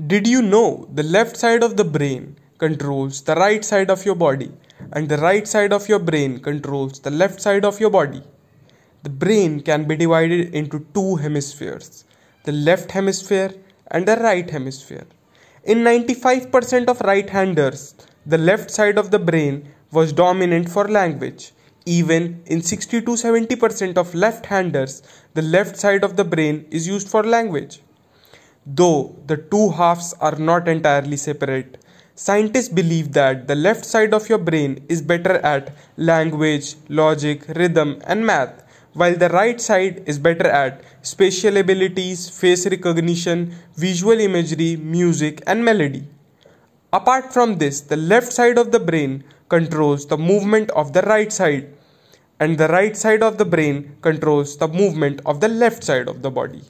Did you know the left side of the brain controls the right side of your body and the right side of your brain controls the left side of your body? The brain can be divided into two hemispheres, the left hemisphere and the right hemisphere. In 95% of right-handers, the left side of the brain was dominant for language. Even in 60 to 70% of left-handers, the left side of the brain is used for language. Though the two halves are not entirely separate, scientists believe that the left side of your brain is better at language, logic, rhythm, and math, while the right side is better at spatial abilities, face recognition, visual imagery, music, and melody. Apart from this, the left side of the brain controls the movement of the right side, and the right side of the brain controls the movement of the left side of the body.